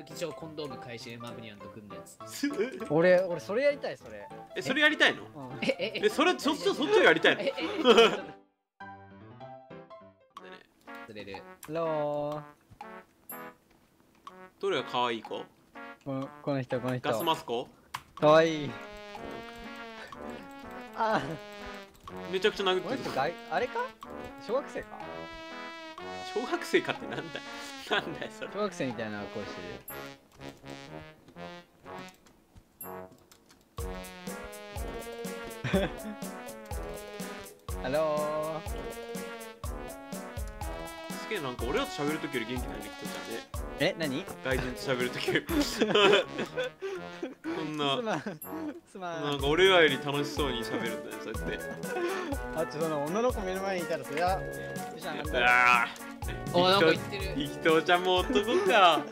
舞伎町コンドーム回収マグニャンと組んだやつ。俺俺それやりたいそれ。えそれやりたいの？うん。えええ。えそれそっちそっちをやりたいの？ええれるハロどれが可愛い子ーこのこの人この人ガスマスコかわいいあめちゃくちゃ殴ってるあれか小学生か小学生かってなんだよなんだよそれ。小学生みたいな声してる ハロすげえなんか俺らと喋るときより元気ないねきとちゃんね。ーえ何？外人と喋るときより。そんすなまん。すまなんんか俺らより楽しそうに喋るんだよそうやって。あちょっとその女の子目の前にいたらそりゃあおなんか言ってる。生きとうちゃんも男か。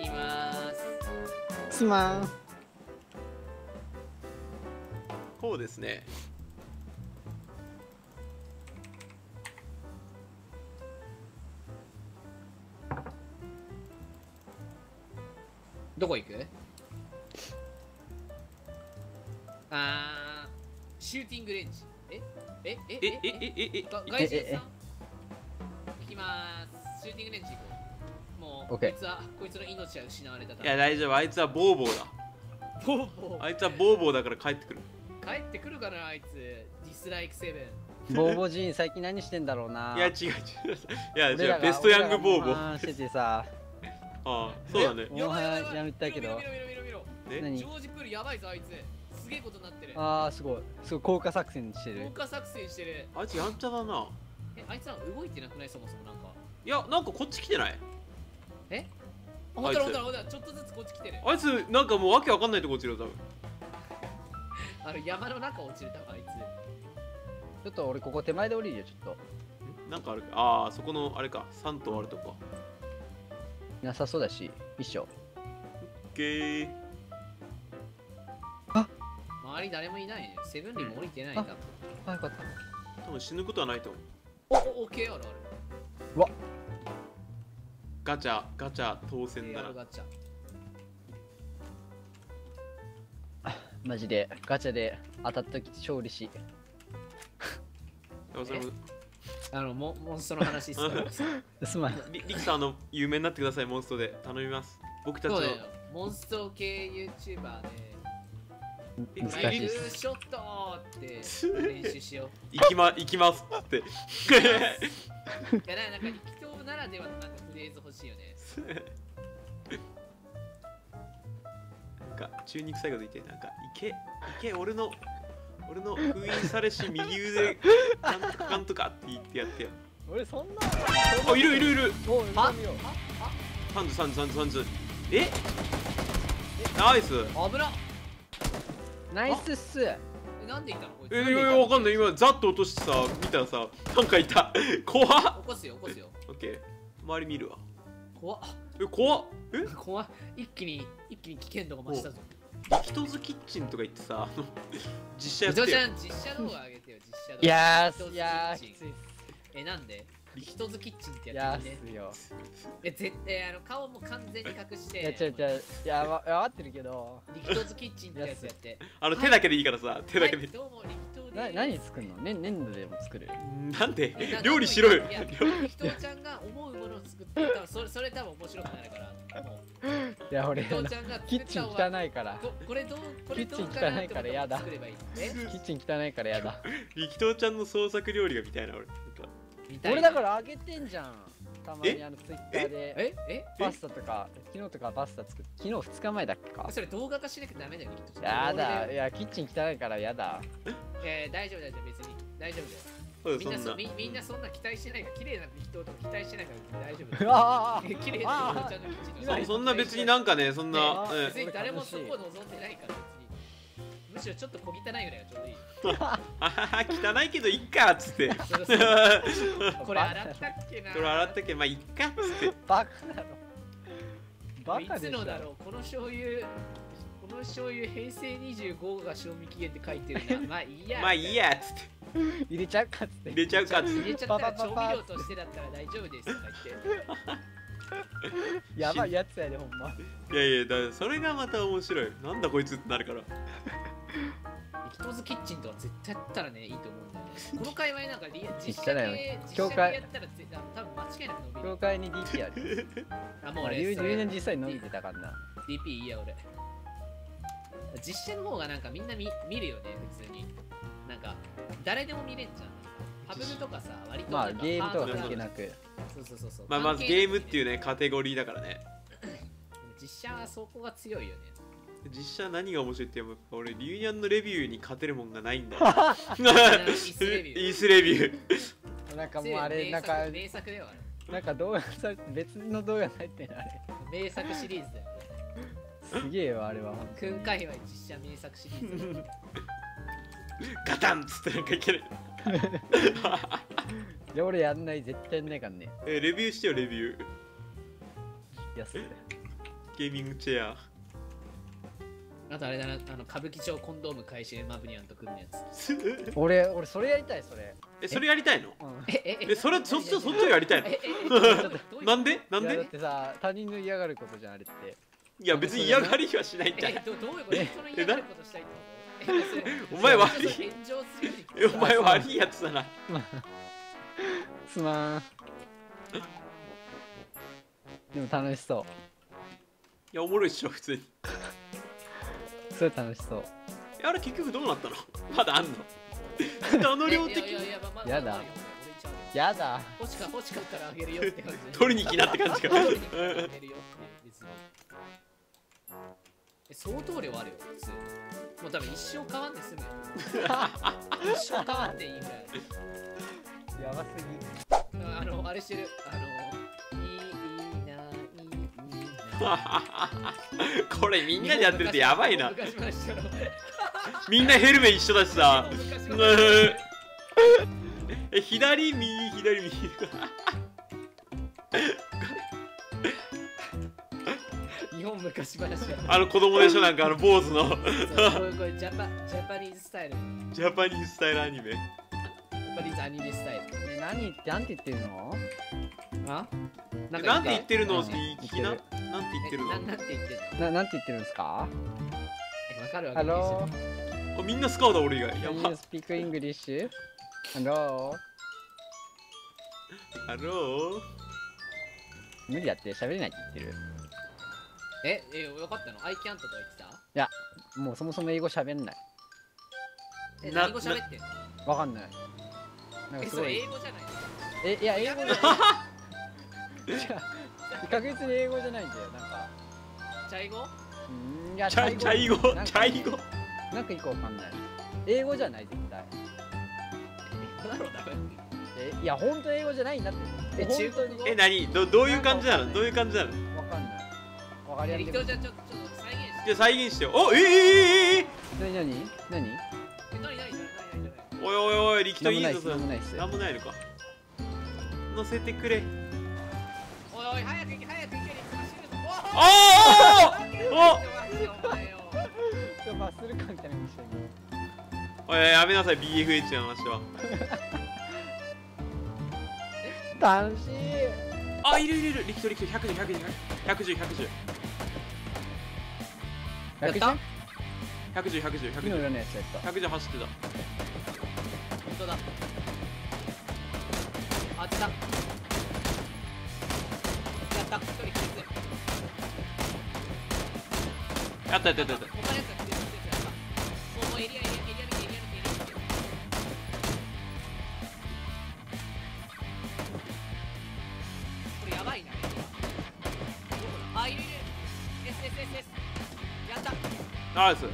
いきます。すまん。こうですね。どこ行く？あーシューティングレンジええええええええが外人さん？行きます。シューティングレンジ行こう。もうオッケー。こいつはこいつの命は失われたいや大丈夫。あいつはボーボーだ。ボーボー？あいつはボーボーだから帰ってくる。帰ってくるかなあいつ。ディスライクセブン。ボーボージーン最近何してんだろうな。いや違う違う。いや違う。ベストヤングボーボー。しててさ。ああそうだね。モンハンやめたけど。見ろ見ろ見ろ見ろ見ろ。え？何？ジョージプールやばいぞあいつすげえことになってる。あーすごい。すごい効果作戦して効る果作戦してる。あいつやんちゃだな。えあいつら動いてなくない？そもそもなんか。いやなんかこっち来てない？あほんとだほんとだほんとだ。ちょっとずつこっち来てる。あいつなんかもうわけわかんないとこ落ちるよ多分。あの山の中落ちるたあいつ。ちょっと俺ここ手前で降りるよちょっと。ん？なんかあるか。ああそこのあれか。3頭あるとこなさそうだし一緒。ゲー周り誰もいないね。セブンにも降りてないん。だあよかった多分死ぬことはないと思う。おおオッケーあるある。ガチャガチャ当選だなガチャ。マジで。ガチャで当たった時勝利し。あのモモンストの話っす すまん。リリキさんあの有名になってくださいモンストで。頼みます。僕たちの。そうだよ。モンスト系 YouTuber で難しいっマイルすショットって練習しよう。行きま行きますって。いやななんか力投ならではのなんかフレーズ欲しいよね。なんか中肉最後で言ってなんか行け行け俺の俺の封印されし右腕なんとかかんとかって言ってやってよ。俺そんなあいるいるいる。おあ見よ。う30、30、30、30え？ナイス。危なっナイスっす。えなんでいたの？こいつ。えいやいやわかんない。今ザッと落としてさ見たらさなんかいた。怖っ。起こすよ起こすよ。オッケー周り見るわ。怖っ。え怖っ。え？怖っ。一気に一気に危険度が増したぞ。力トズキッチンとか言ってさあの 実写やってよ。ちゃん実写動画上げてよ。実写動画いやーいやーきついっえなんで？人図キッチンってすややってるね。っすよ。え絶対あの顔も完全に隠して。いや違う違う。いやわわかってるけど。力投キッチンってやつやって。あの手だけでいいからさ手だけで。はい、どうも力投でな何作るの？ね粘土でも作る。なんで？料理しろよ。いや力投ちゃんが思うものを作って多分それそれ多分面白くなるから。もういや俺力投ちゃんが作キッチン汚いから。ここれどうこれどうキッチン汚いからやだ。キッチン汚いからやだ。力投ちゃんの創作料理が見たいな俺俺だからあげてんじゃん。たまにあのツイッターで。え？え？パスタとか？昨日とかパスタ作っ昨日2日前だっけか？それ動画化しなきゃダメだよやだ。俺いやキッチン汚いからやだ。えー、大丈夫大丈夫別に。大丈夫だよみんなそんな。そみみんなそんな期待してないから綺麗な人と期待してないから大丈夫だよ。あ綺麗な人ちゃんのキッチンとそそんな別になんかねそんな、別に誰もそこを望んでないからむしろちょっと小汚いぐらいがちょうどいい。あはは汚いけどいっかっつって。これ洗ったっけな。これ洗ったけどまあいっかっつって。バカだろバいカでしょ。つのだろうこの醤油この醤油平成25が賞味期限って書いてるな。まあいいや。まあいいやっつって。入れちゃうかっつって。入れちゃうかっつって。入れちゃったら調味料としてだったら大丈夫ですとか言って。やばいやつやでほんま。いやいやだそれがまた面白い。なんだこいつってなるからヒトズキッチンとか絶対やったらねいいと思うんだよね。この界隈なんかリ実写系実写系教会。やったら絶対多分間違いなく伸びる。教会に DP あるあもう俺龍それ年実際伸びてたからな。DP いいや俺。実写の方がなんかみんな見見るよね普通に。なんか誰でも見れんじゃん。ハブルとかさ割とまあなんかゲームとは関係なく。そうそうそうそう。まあまずゲームっていううねカテゴリーだからね。実写はそこが強いよね実写何が面白いってやっぱ俺リュウニャンのレビューに勝てるもんがないんだよ。イスレビュー。イスレビュー。なんかもうあれ名なんか作名作だよあなんか動画さ別の動画に入ってんのあれ。れ名作シリーズだよすげえよあれはクン界隈実写名作シリーズガタンっつってなんかいけないいや俺やんない絶対やんないからね。えレビューしてよレビュー。安い。ゲーミングチェアあとあれだなあの歌舞伎町コンドーム回収マブニャンと組むやつ。俺俺それやりたいそれ。えそれやりたいの？うん。えええそれそっちそっちやりたいの？なんでなんでだってさ他人の嫌がることじゃんあれっていや別に嫌がりはしないんじゃないえどどういうこと嫌がることしたいお前悪いえお前悪いやつだなすまんでも楽しそういやおもろいっしょ普通にそれ楽しそう。えあれ結局どうなったの？まだあんの？あの量的いやいやだ。まあ俺ちゃうやだ。星か星かからあげるよって感じ。取りに来なって感じか。取りに来たらあげるよって別に。え相当量あるよ普通もう多分一生変わんで済むよ一生変わんでいいぐらい。やばすあのあれしてる。あのいいないいな これみんなでやってるとやばいな。みんなヘルメ一緒だしさ。左右左右。日本昔話。だあの子供でしょなんかあの坊主の。ジャパジャパニーズスタイル。ジジャパニーズスタイルアニメャパニーズアニメスタイルえ何ってなんて言ってるの？あ？ななんて言ってるの？ってうん聞きな？なんて言ってるの？ななんて言ってんの？ななんて言ってるんですか？えわかるわハかるロあみんなスカウだ俺以外ーや Can ば you speak English? ハローハロー無理だって喋れないって言ってる。ええよかったの ?I can't とか言ってた？もうそもそも英語喋んない。なえ何語喋ってんの？わかんないなんえそれかすごい。英語じゃないえいや英語じゃない。いや確実に英語じゃないんだよなんか。チャイ語？うんいやチャイチャイ語。なんかチャイ語？なんか一個わかんない。英語じゃない絶対。英語だろう多分えいや本当英語じゃないんだって。え中国語？え何？どどういう感じなの？どういう感じなの？わかんない。わかりやすい。じゃちょっとちょっと再現して。じゃあ再現して。よおええええええ何何？何？おいおいおい力といいぞそれ。なんもないんもないのか。乗せてくれ。おいおい早く行け早く行けリスマシルおあおお前よちょマッスル感みたいなのしてるおい。やめなさい BFH の話は。楽しい。あいるいるいる。力と力と110 110 110 110やった本110 110木の裏のやつやった。110走ってた当だ。あ来た。やった。一人一つやったやったやったやった。他のやつが来てるもうもうエリアエリアエリア見てエリア見てエリア見てこれやばいなエリアどこだあいるいる SSSS やったナイスい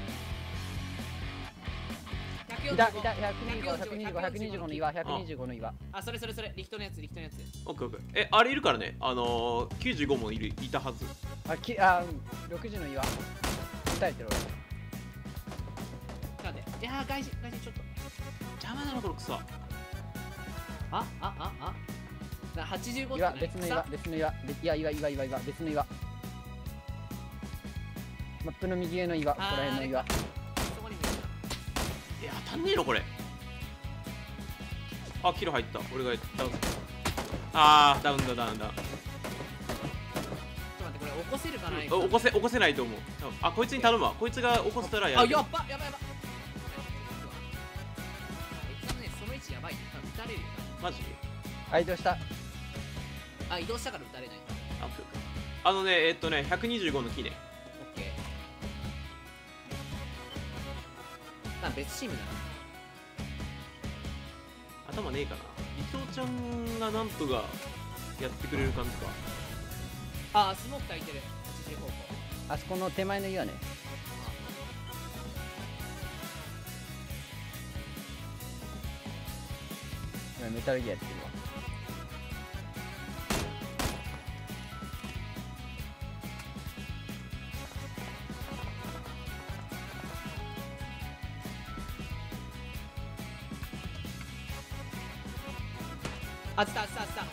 たいた125、125、125の岩、125の岩。あそれそれそれ。リヒトのやつリヒトのやつ。オッケーオッケー。えあれいるからね。あのー、95もいるいたはず。あ、きあ、うん、60の岩。答えてるちょっと待って。いやー外人外人ちょっと。邪魔だなこの草。ああああ。な85って俺。岩、何別の岩、別の岩。べいや、岩、岩、岩、岩、別の岩。マップの右上の岩、ここら辺の岩。え当たんねえのこれ。あキル入った。俺がダウンあーダウンだダウンだ。こせるかな起こせ起こせないと思う。あこいつに頼むわ。こいつが起こせたらやる。あやっばやばいやばい。あいつはねその位置やばい。撃たれるよ。マジ？あ移動した。あ移動したから撃たれない。あのねえっとね125の木ねなん別チームだな頭ねえかな。伊藤ちゃんがなんとかやってくれる感じか。あスモーク焚いてる。80方向あそこの手前の岩ね。今メタルギアやってるわあったあったあった。あ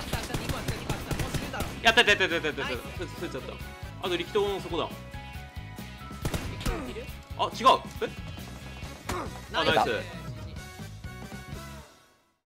ったあった2個あった2個あった。もう死ぬだろ。やったやったやったやったやった。そいつそいつやった。あと力投のそこだ。いける？あ違う。え？あナイス